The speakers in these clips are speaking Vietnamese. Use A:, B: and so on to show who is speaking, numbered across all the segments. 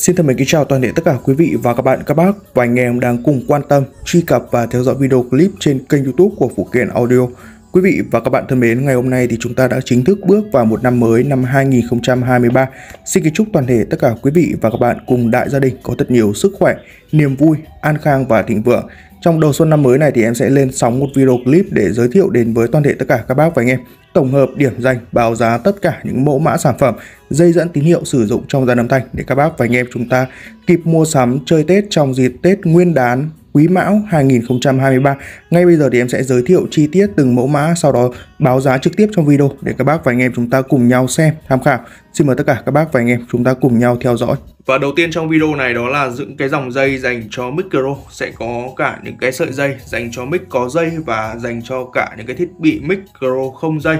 A: Xin thân mến kính chào toàn thể tất cả quý vị và các bạn, các bác và anh em đang cùng quan tâm, truy cập và theo dõi video clip trên kênh youtube của Phụ Kiện Audio. Quý vị và các bạn thân mến, ngày hôm nay thì chúng ta đã chính thức bước vào một năm mới năm 2023. Xin kính chúc toàn thể tất cả quý vị và các bạn cùng đại gia đình có thật nhiều sức khỏe, niềm vui, an khang và thịnh vượng. Trong đầu xuân năm mới này thì em sẽ lên sóng một video clip để giới thiệu đến với toàn thể tất cả các bác và anh em, tổng hợp, điểm danh, báo giá tất cả những mẫu mã sản phẩm, dây dẫn tín hiệu sử dụng trong dàn âm thanh để các bác và anh em chúng ta kịp mua sắm chơi Tết trong dịp Tết Nguyên đán Quý Mão 2023. Ngay bây giờ thì em sẽ giới thiệu chi tiết từng mẫu mã sau đó báo giá trực tiếp trong video để các bác và anh em chúng ta cùng nhau xem, tham khảo. Xin mời tất cả các bác và anh em chúng ta cùng nhau theo dõi.
B: Và đầu tiên trong video này đó là những cái dòng dây dành cho micro sẽ có cả những cái sợi dây dành cho mic có dây và dành cho cả những cái thiết bị micro không dây.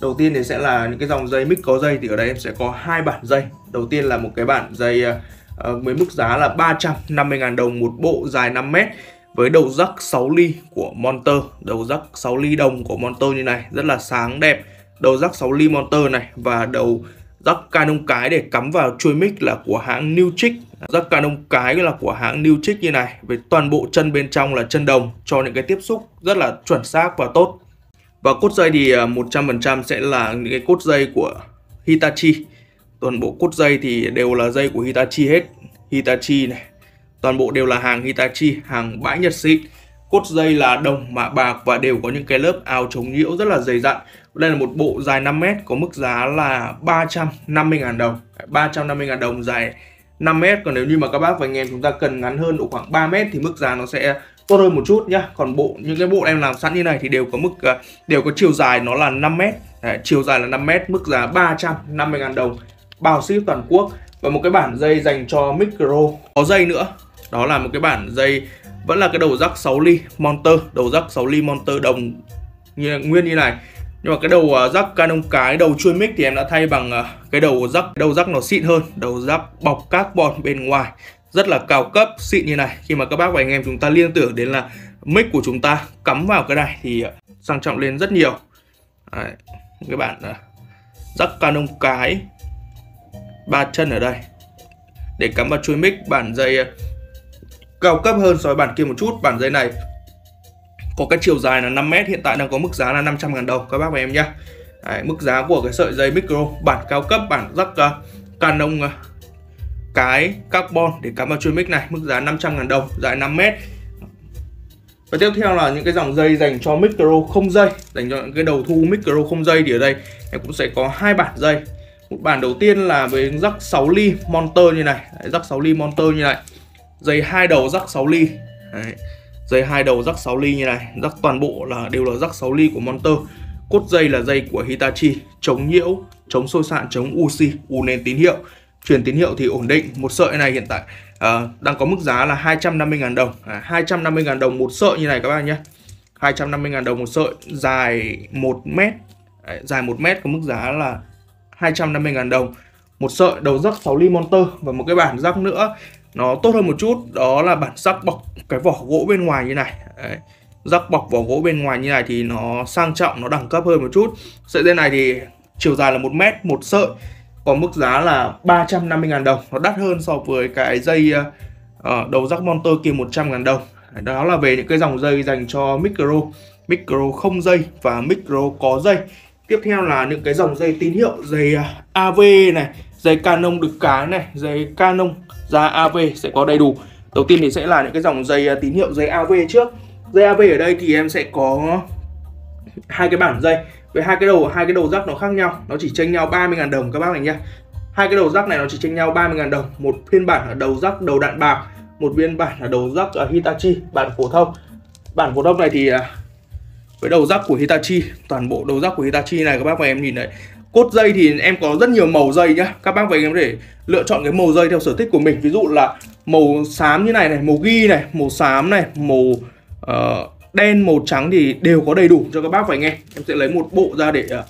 B: Đầu tiên thì sẽ là những cái dòng dây mic có dây thì ở đây em sẽ có hai bản dây. Đầu tiên là một cái bản dây à, Ờ, với mức giá là 350.000 đồng một bộ dài 5 mét với đầu rắc 6 ly của Monter, đầu rắc 6 ly đồng của Monter như này, rất là sáng đẹp. Đầu rắc 6 ly Monter này và đầu rắc Canon cái để cắm vào chuôi mic là của hãng New Chick. Rắc Canon cái là của hãng New Chick như này, với toàn bộ chân bên trong là chân đồng cho những cái tiếp xúc rất là chuẩn xác và tốt. Và cốt dây thì ờ, 100% sẽ là những cái cốt dây của Hitachi. Toàn bộ cốt dây thì đều là dây của Hitachi hết. Hitachi này. Toàn bộ đều là hàng Hitachi, hàng bãi Nhật xịn. Cốt dây là đồng mạ bạc và đều có những cái lớp áo chống nhiễu rất là dày dặn. Đây là một bộ dài 5m có mức giá là 350.000 đồng. 350.000 đồng dài 5m còn nếu như mà các bác và anh em chúng ta cần ngắn hơn độ khoảng 3m thì mức giá nó sẽ tốt hơn một chút nhá còn bộ những cái bộ em làm sẵn như này thì đều có mức đều có chiều dài nó là 5 mét Đấy, chiều dài là 5 mét mức giá 350.000 đồng bao ship toàn quốc và một cái bản dây dành cho micro. Có dây nữa. Đó là một cái bản dây vẫn là cái đầu rắc 6 ly monster đầu rắc 6 ly monster đồng như nguyên như này. Nhưng mà cái đầu uh, rắc Canon cái đầu chui mic thì em đã thay bằng uh, cái đầu rắc đầu rắc nó xịn hơn đầu rắc bọc carbon bên ngoài. Rất là cao cấp xịn như này. Khi mà các bác và anh em chúng ta liên tưởng đến là mic của chúng ta cắm vào cái này thì à, sang trọng lên rất nhiều. Đấy, các bạn rắc canon cái ba chân ở đây. Để cắm vào chuôi mic bản dây ờ, cao cấp hơn so với bản kia một chút. Bản dây này có cái chiều dài là 5m hiện tại đang có mức giá là 500 ngàn đồng các bác và em nhé Đấy, mức giá của cái sợi dây micro bản cao cấp bản rắc uh, ờ, Canon uh, cái carbon. Để cắm vào chuôi mic này mức giá 500 ngàn đồng dài 5 mét. Và tiếp theo là những cái dòng dây dành cho micro không dây. Dành cho những cái đầu thu micro không dây thì ở đây em cũng sẽ có hai bản dây một bản đầu tiên là với rắc 6 ly monster như này. Đấy, rắc 6 ly monster như này. Dây hai đầu rắc 6 ly. Đấy. dây hai đầu rắc 6 ly như này. Rắc toàn bộ là đều là rắc 6 ly của monster. Cốt dây là dây của Hitachi. Chống nhiễu chống sôi sạn chống UC u nền tín hiệu. Truyền tín hiệu thì ổn định. Một sợi này hiện tại uh, đang có mức giá là 250.000 đồng. À, 250.000 đồng một sợi như này các bạn nhé. 250.000 đồng một sợi dài 1 mét. Đấy, dài 1 mét có mức giá là 250.000 đồng một sợi đầu rắc 6 ly monter và một cái bản rắc nữa. Nó tốt hơn một chút đó là bản rắc bọc cái vỏ gỗ bên ngoài như này. Đấy. rắc bọc vỏ gỗ bên ngoài như này thì nó sang trọng nó đẳng cấp hơn một chút. Sợi dây này thì chiều dài là một mét một sợi có mức giá là 350.000 đồng. Nó đắt hơn so với cái dây uh, đầu rắc monter kia 100.000 đồng. Đó là về những cái dòng dây dành cho micro. Micro không dây và micro có dây tiếp theo là những cái dòng dây tín hiệu, dây à, AV này, dây Canon đực cái này, dây Canon ra AV sẽ có đầy đủ. Đầu tiên thì sẽ là những cái dòng dây à, tín hiệu dây AV trước. Dây AV ở đây thì em sẽ có hai cái bản dây. Với hai cái đầu, hai cái đầu rắc nó khác nhau, nó chỉ chênh nhau 30.000 đồng các bác này nhá. Hai cái đầu rắc này nó chỉ chênh nhau 30.000 đồng. Một phiên bản là đầu rắc đầu đạn bạc, một phiên bản là đầu rắc ở à, Hitachi, bản phổ thông. Bản phổ thông này thì với đầu rắc của Hitachi toàn bộ đầu rắc của Hitachi này các bác và em nhìn đấy cốt dây thì em có rất nhiều màu dây nhá. Các bác và em có thể lựa chọn cái màu dây theo sở thích của mình. Ví dụ là màu xám như này này màu ghi này màu xám này màu uh, đen màu trắng thì đều có đầy đủ cho các bác và anh em. Em sẽ lấy một bộ ra để uh,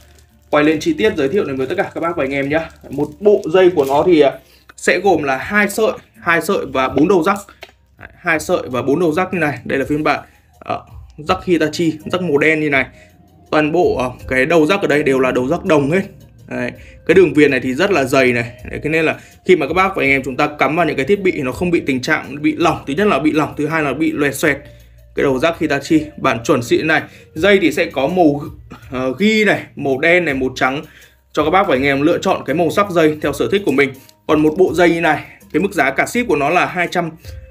B: quay lên chi tiết giới thiệu đến với tất cả các bác và anh em nhá. một bộ dây của nó thì uh, sẽ gồm là hai sợi hai sợi và bốn đầu rắc hai sợi và bốn đầu rắc như này. Đây là phiên bản uh, rắc Hitachi rắc màu đen như này. Toàn bộ ờ, cái đầu rắc ở đây đều là đầu rắc đồng hết. Đấy. cái đường viền này thì rất là dày này. Đấy, thế nên là khi mà các bác và anh em chúng ta cắm vào những cái thiết bị nó không bị tình trạng bị lỏng thứ nhất là bị lỏng thứ hai là bị loẹt xoẹt. Cái đầu rắc Hitachi bản chuẩn xịn này. Dây thì sẽ có màu uh, ghi này màu đen này màu trắng. Cho các bác và anh em lựa chọn cái màu sắc dây theo sở thích của mình. Còn một bộ dây như này cái mức giá cả ship của nó là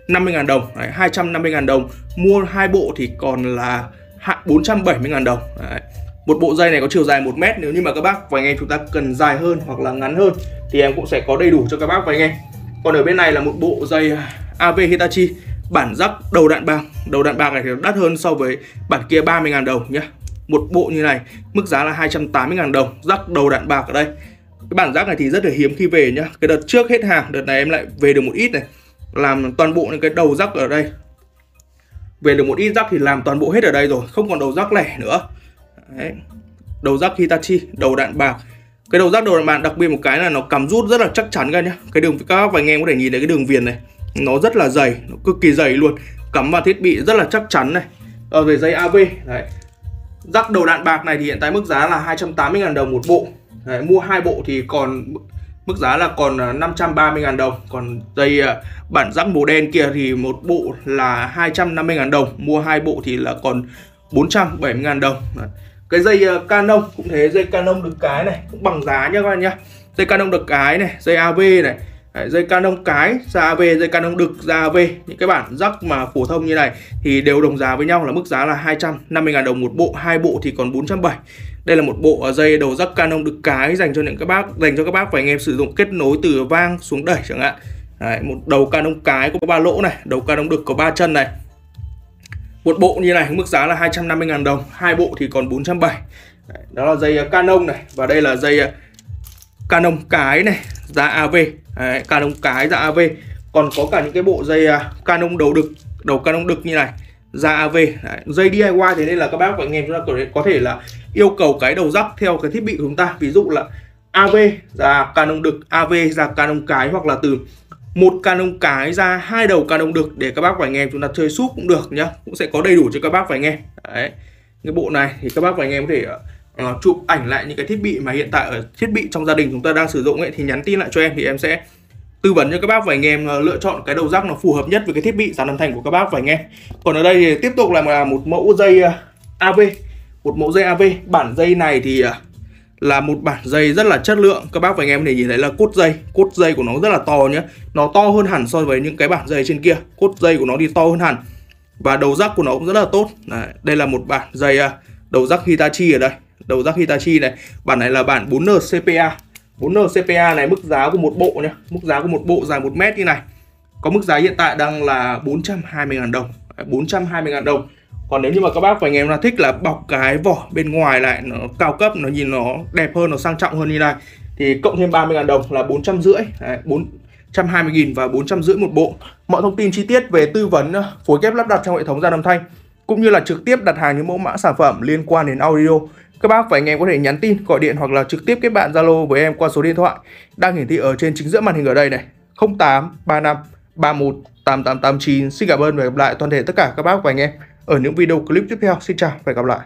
B: 50.000 đồng. Đấy, 250.000 đồng. Mua hai bộ thì còn là 470.000 đồng. Đấy. một bộ dây này có chiều dài 1 mét. Nếu như mà các bác và anh em chúng ta cần dài hơn hoặc là ngắn hơn thì em cũng sẽ có đầy đủ cho các bác và anh em còn ở bên này là một bộ dây AV Hitachi bản rắc đầu đạn bạc. Đầu đạn bạc này thì đắt hơn so với bản kia 30.000 đồng nhé một bộ như này mức giá là 280.000 đồng rắc đầu đạn bạc ở đây. Cái bản rác này thì rất là hiếm khi về nhá. Cái đợt trước hết hàng đợt này em lại về được một ít này làm toàn bộ những cái đầu rắc ở đây. Về được một ít rắc thì làm toàn bộ hết ở đây rồi không còn đầu rắc lẻ nữa. Đấy. đầu rắc Hitachi đầu đạn bạc. Cái đầu rắc đầu đạn bạc đặc biệt một cái là nó cắm rút rất là chắc chắn các nhá. Cái đường các bác và anh em có thể nhìn thấy cái đường viền này nó rất là dày nó cực kỳ dày luôn. Cắm vào thiết bị rất là chắc chắn này. Ở về dây AV đấy. Rắc đầu đạn bạc này thì hiện tại mức giá là 280.000 đồng một bộ. Đấy, mua hai bộ thì còn mức giá là còn à, 530.000 đồng. Còn dây à, bản rắc màu đen kia thì một bộ là 250.000 đồng mua hai bộ thì là còn 470.000 đồng. Cái dây à, Canon cũng thế dây Canon được cái này cũng bằng giá nhá các bạn nhá. Dây Canon được cái này dây AV này. Đấy, dây Canon cái ra AV, dây Canon đực ra AV những cái bản rắc mà phổ thông như này thì đều đồng giá với nhau là mức giá là 250.000 đồng một bộ hai bộ thì còn 470 đây là một bộ dây đầu rắc Canon đực cái dành cho những các bác dành cho các bác và anh em sử dụng kết nối từ vang xuống đẩy chẳng hạn. Đấy, một đầu Canon cái có ba lỗ này đầu Canon đực có ba chân này. Một bộ như này mức giá là 250.000 đồng hai bộ thì còn 470 Đấy, đó là dây à, Canon này và đây là dây à, Canon cái này giá AV Đấy, Canon cái giá AV còn có cả những cái bộ dây à, Canon đầu đực đầu Canon đực như này giá AV Đấy, dây DIY thế nên là các bác và anh em chúng ta có thể là yêu cầu cái đầu rắc theo cái thiết bị của chúng ta. Ví dụ là AV ra Canon đực AV ra Canon cái hoặc là từ một Canon cái ra hai đầu Canon đực để các bác và anh em chúng ta chơi súp cũng được nhá cũng sẽ có đầy đủ cho các bác và anh em Đấy. cái bộ này thì các bác và anh em có thể uh, chụp ảnh lại những cái thiết bị mà hiện tại ở thiết bị trong gia đình chúng ta đang sử dụng ấy thì nhắn tin lại cho em thì em sẽ tư vấn cho các bác và anh em lựa chọn cái đầu rắc nó phù hợp nhất với cái thiết bị dàn âm thanh của các bác và anh em còn ở đây thì tiếp tục là một mẫu dây ờ, AV một mẫu dây AV bản dây này thì à, là một bản dây rất là chất lượng. Các bác và anh em để nhìn thấy là cốt dây cốt dây của nó rất là to nhé nó to hơn hẳn so với những cái bản dây trên kia. Cốt dây của nó thì to hơn hẳn. Và đầu rắc của nó cũng rất là tốt. Đấy, đây là một bản dây à, đầu rắc Hitachi ở đây. Đầu rắc Hitachi này. Bản này là bản 4N CPA 4N CPA này mức giá của một bộ nhé mức giá của một bộ dài 1 mét như này. Có mức giá hiện tại đang là 420.000 đồng. 420.000 đồng còn nếu như mà các bác và anh em là thích là bọc cái vỏ bên ngoài lại nó cao cấp nó nhìn nó đẹp hơn nó sang trọng hơn như này thì cộng thêm 30.000 đồng là 450 Đấy, 420.000 và 450 một bộ. Mọi thông tin chi tiết về tư vấn ờ, phối ghép lắp đặt trong hệ thống dàn âm thanh cũng như là trực tiếp đặt hàng những mẫu mã sản phẩm liên quan đến audio các bác và anh em có thể nhắn tin, gọi điện hoặc là trực tiếp kết bạn Zalo với em qua số điện thoại đang hiển thị ở trên chính giữa màn hình ở đây này. 0835 31 8889. Xin cảm ơn và gặp lại toàn thể tất cả các bác và anh em ở những video clip tiếp theo. Xin chào và hẹn gặp lại.